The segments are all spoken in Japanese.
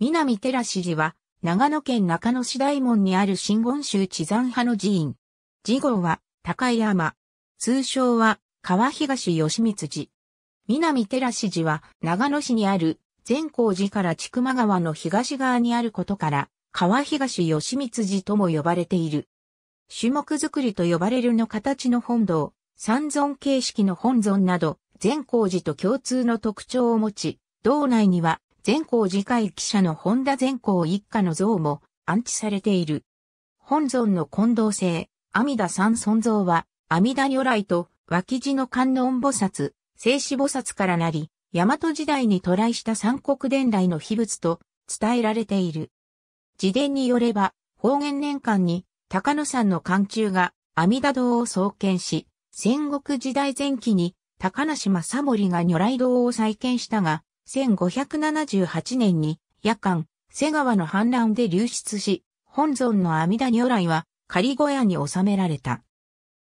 南寺師寺は、長野県中野市大門にある真言宗地山派の寺院。次号は、高山。通称は、川東義光寺。南寺師寺は、長野市にある、善光寺から千曲川の東側にあることから、川東義光寺とも呼ばれている。種目作りと呼ばれるの形の本堂、三尊形式の本尊など、善光寺と共通の特徴を持ち、道内には善光寺会記者の本田善光一家の像も安置されている。本尊の近藤性、阿弥陀三尊像は、阿弥陀如来と脇地の観音菩薩、聖子菩薩からなり、大和時代に渡来した三国伝来の秘仏と伝えられている。自伝によれば、方言年間に高野山の漢中が阿弥陀堂を創建し、戦国時代前期に高梨正盛が如来堂を再建したが、1578年に夜間、瀬川の氾濫で流出し、本尊の阿弥陀如来は仮小屋に収められた。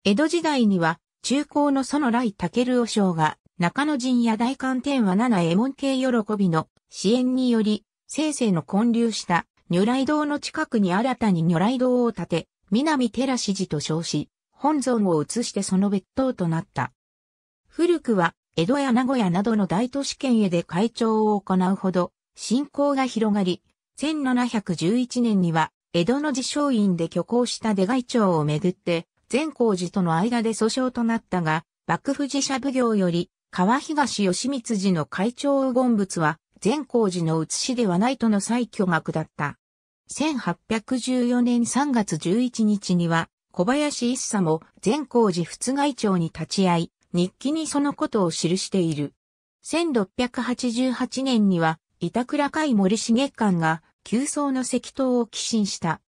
江戸時代には中高の園来武夫将が中野陣や大観天は七右衛門系喜びの支援により、生成の建立した如来堂の近くに新たに如来堂を建て、南寺師寺と称し、本尊を移してその別当となった。古くは江戸や名古屋などの大都市圏へで会長を行うほど、信仰が広がり、1711年には、江戸の自称院で挙行した出外町をめぐって、善光寺との間で訴訟となったが、幕府寺社奉行より、川東義光寺の会長言物は、善光寺の写しではないとの再挙が下った。1814年3月11日には、小林一茶も善光寺仏外町に立ち会い、日記にそのことを記している。1688年には、板倉海森重館が、急走の石塔を寄進した。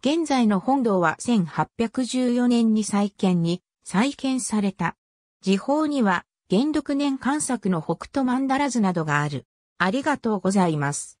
現在の本堂は1814年に再建に再建された。時報には、元禄年観作の北斗曼荼羅図などがある。ありがとうございます。